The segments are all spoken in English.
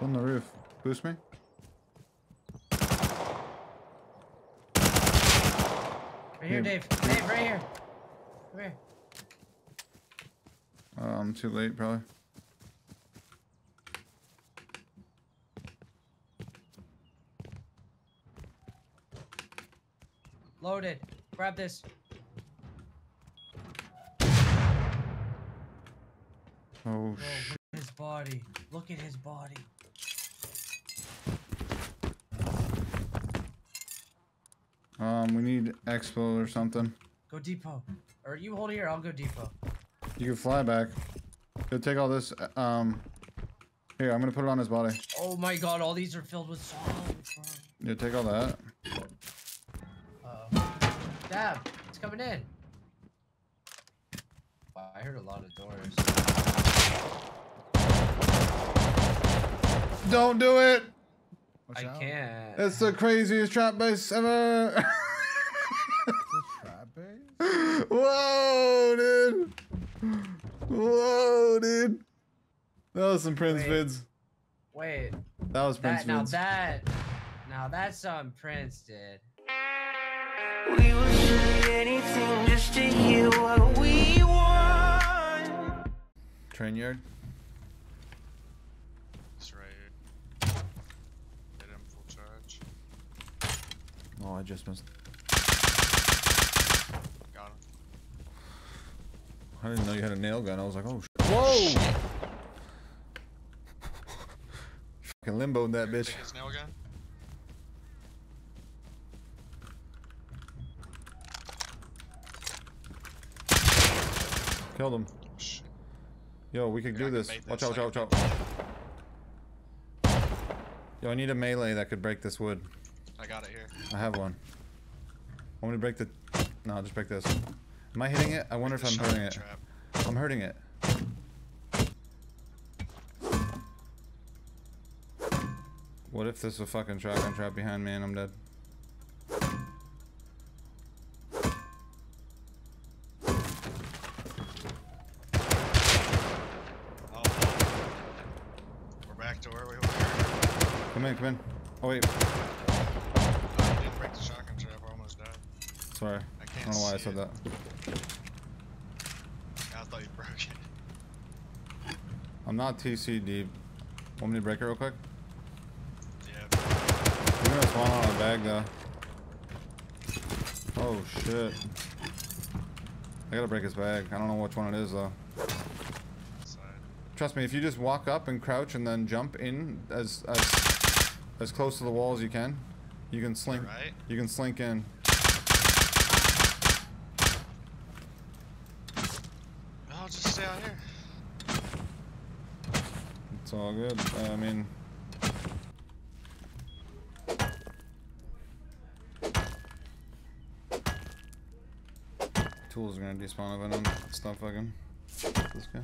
On the roof. Boost me. Right here. Dave. Dave, right here. Come here. Uh, I'm too late, probably. Loaded. Grab this. Oh, Oh, sh look at his body. Look at his body. Um, we need expo or something. Go depot. Or you hold here, I'll go depot. You can fly back. Go take all this. Um, here, I'm gonna put it on his body. Oh my god, all these are filled with bro. Yeah, take all that. Uh-oh. Dab, it's coming in. Wow, I heard a lot of doors. Don't do it! Watch I out. can't. It's the craziest trap base ever! It's a trap base? Whoa, dude! Whoa, dude! That was some Prince Wait. vids. Wait, That was Prince that now vids. that now that's something Prince did. We would do anything just to hear what we want. Train yard. It's right here. Hit him full charge. Oh, I just missed. Got him. I didn't know you had a nail gun. I was like, oh, sh- whoa! Fucking limboed that bitch. Take his nail gun. Killed him. Yo, we could do this. Watch out, watch out, watch out. Yo, I need a melee that could break this wood. I got it here. I have one. I want me to break the... No, just break this. Am I hitting it? I wonder if I'm hurting it. Trap. I'm hurting it. What if there's a fucking shotgun trap behind me and I'm dead? Oh. We're back to where we were. Come in, come in. Oh wait, you didn't break the shotgun trap. We're almost dead. sorry. I I don't know why I said it. that. I thought you broke it. I'm not TC deep. Want me to break it real quick? Yeah. You're gonna spawn on a bag though. Oh shit. I gotta break his bag. I don't know which one it is though. Side. Trust me, if you just walk up and crouch and then jump in as as as close to the wall as you can, you can slink. Right. You can slink in. Oh, just stay out here. It's all good. I mean, tools are gonna despawn if I don't stop fucking this guy.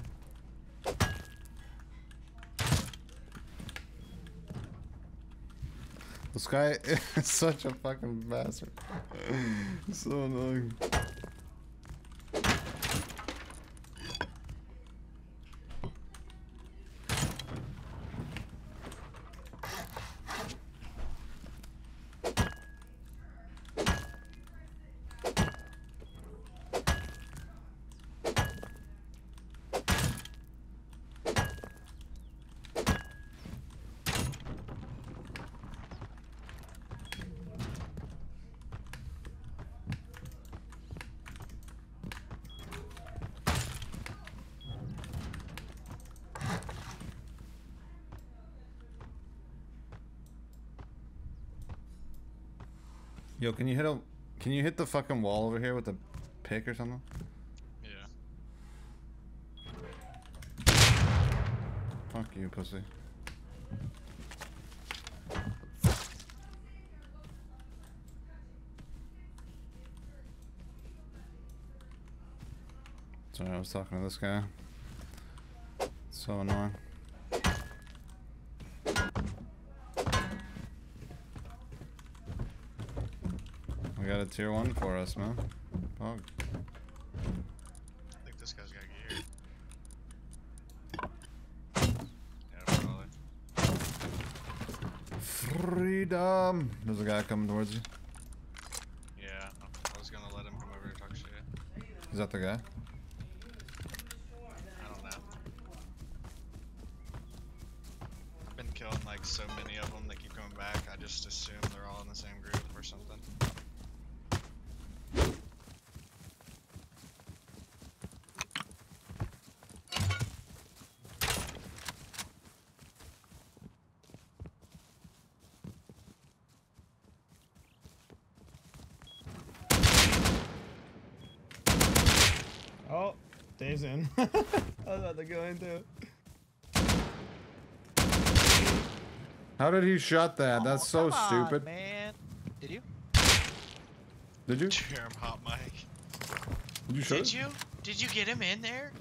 This guy is such a fucking bastard. so annoying. Yo, can you hit a can you hit the fucking wall over here with a pick or something? Yeah. Fuck you, pussy. Sorry, I was talking to this guy. So annoying. Tier one for us, man. Fuck. I think this guy's got gear. Yeah, probably. Freedom. There's a guy coming towards you. Yeah, I was gonna let him come over and talk shit. Is that the guy? I don't know. I've been killing like so many of them, they keep coming back. I just assume they're all in the same group or something. Oh, Dave's in. I was about to go into. How did he shot that? That's oh, so stupid. man. Did you? Did you? Jerem hot mic. Did you shoot? Did you? Did you get him in there?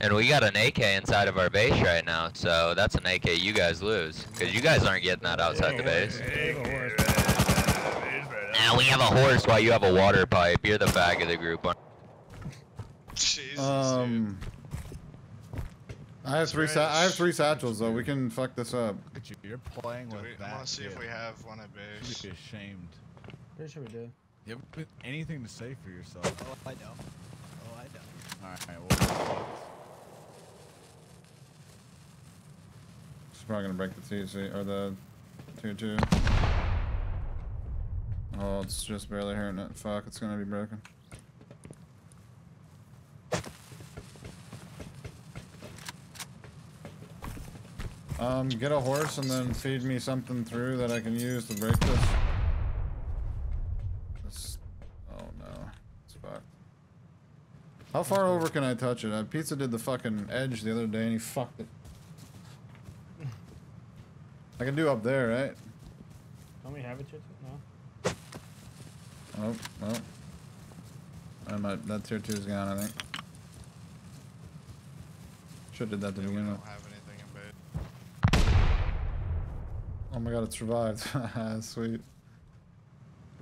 And we got an AK inside of our base right now, so that's an AK you guys lose. Because you guys aren't getting that outside the base. Now we have a horse while you have a water pipe. You're the bag of the group. aren't- Jesus, dude. Um. I have three. Sa- I have three satchels though. We can fuck this up. Look at you. You're playing Do with we, I that. wanna see if we have one at You base. should be ashamed. Pretty sure we do. You have anything to say for yourself. Oh, I know. Oh, I know. Alright, well. She's probably gonna break the TC or the tier two. Oh, it's just barely hurting it. Fuck, it's gonna be broken. Um, get a horse and then feed me something through that I can use to break this. This. Oh no, it's fucked. How far over can I touch it? Uh, Pizza did the fucking edge the other day and he fucked it. I can do up there, right? Don't we have it yet? No. Oh, well. I might, that tier 2 is gone, I think. Should did that to Yeah, we begin with. have anything in base. Oh my god, it survived. Sweet.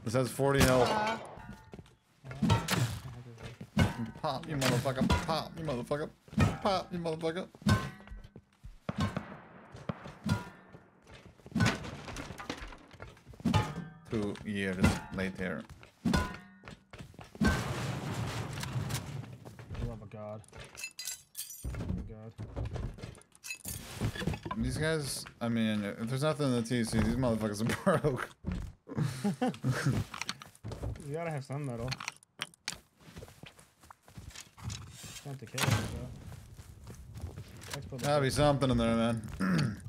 This has 40 health. Pop, you motherfucker. Pop, you motherfucker. Pop, you motherfucker. Two years later. God. Oh my God. These guys, I mean, if there's nothing in the TC, these motherfuckers are broke. You gotta have some metal. Not to kill us, though. The- Gotta be something in there, man.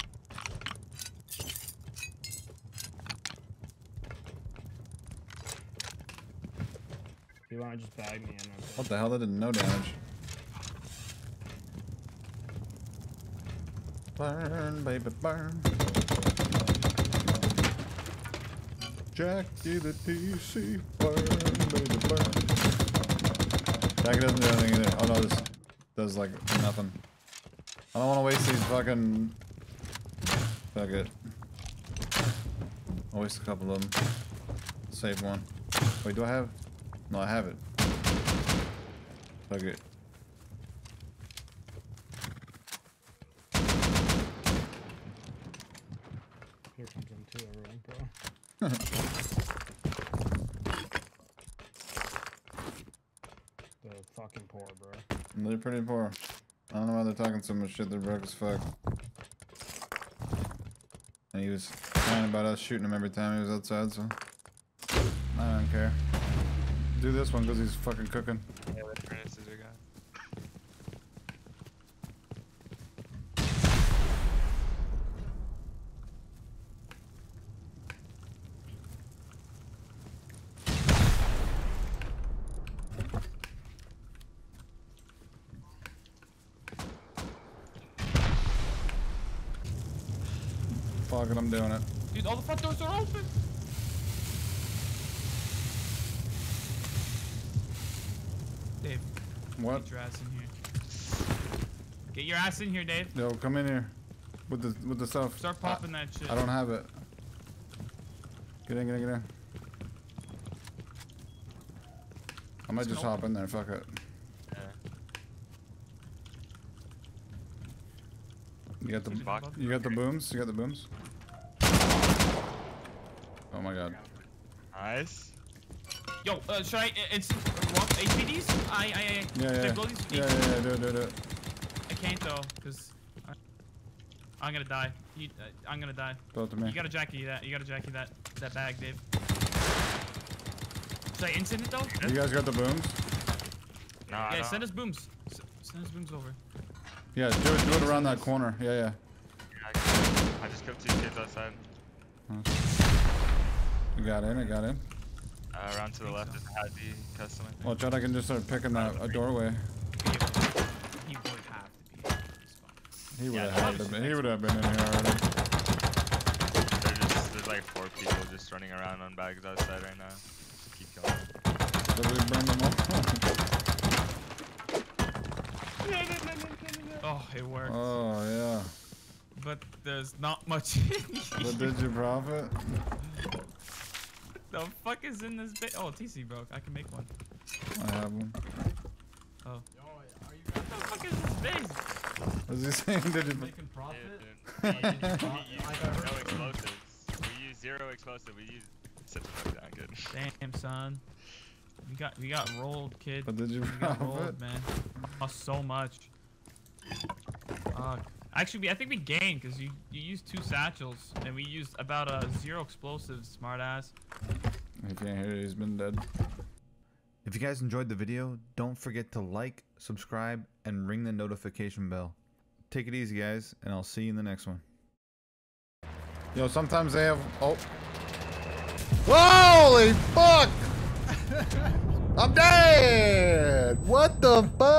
You wanna just bag me in, what the hell? That did no damage. Burn, baby, burn. Jackie the TC, burn, baby, burn. Jackie doesn't do anything either. Oh no, this does like nothing. I don't want to waste these fucking. Fuck it. I'll waste a couple of them. Save one. Wait, do I have? No, I have it. Fuck it. Here comes them too, everyone, bro. They're fucking poor, bro. They're pretty poor. I don't know why they're talking so much shit. They're broke as fuck. And he was crying about us shooting him every time he was outside, so I don't care. Do this one because he's fucking cooking. Yeah, the furnaces are gone. Fuck it, I'm doing it. Dude, all the front doors are open. Dave, What? get your ass in here. Get your ass in here, Dave. Yo, come in here with the with the stuff. Start I- popping that shit. I don't have it. Get in, get in, get in. I might It's just hop in there. Fuck it. You got the box. you got the booms. You got the booms. Oh my god. Nice. Yo, uh, should I uh, instant walk HPDs? I, I, I, Yeah, should yeah. I Yeah, blow these? yeah, yeah. Do it, do it, do it. I can't though, cause I, I'm gonna die. You, uh, I'm gonna die. Throw it to me. You gotta Jackie that. You gotta Jackie that that bag, Dave. Should I instant it though? You guys got the booms? No, I Yeah, send us booms. S- send us booms over. Yeah, do it, do it around that corner. Yeah, yeah. I just killed two kids outside. You got in. I got in. Uh, around to the left so. is a Happy custom. I think. Watch out! I can just start picking that a doorway. He would have to be. in. He would Yeah, have had to be. He would have been in here already. They're just, there's like four people just running around on bags outside right now. Just keep going. Did we burn them all? Oh, it worked. oh yeah. But there's not much. But did you profit? the fuck is in this bit? Oh, TC broke. I can make one. I have one. Oh. What the fuck is this base? Was he saying? Did you? Making profit? Yeah, dude. We, use, we no explosives. We use zero explosive. We use such a down good. Damn, son. We got we got rolled, kid. But did you We got profit? rolled, man. Lost so much. Fuck. Actually, we, I think we gained because you you used two satchels and we used about uh, zero explosives, smartass. He can't hear. you, He's been dead. If you guys enjoyed the video, don't forget to like, subscribe, and ring the notification bell. Take it easy, guys, and I'll see you in the next one. Yo, sometimes they have. Oh. Holy fuck! I'm dead! What the fuck?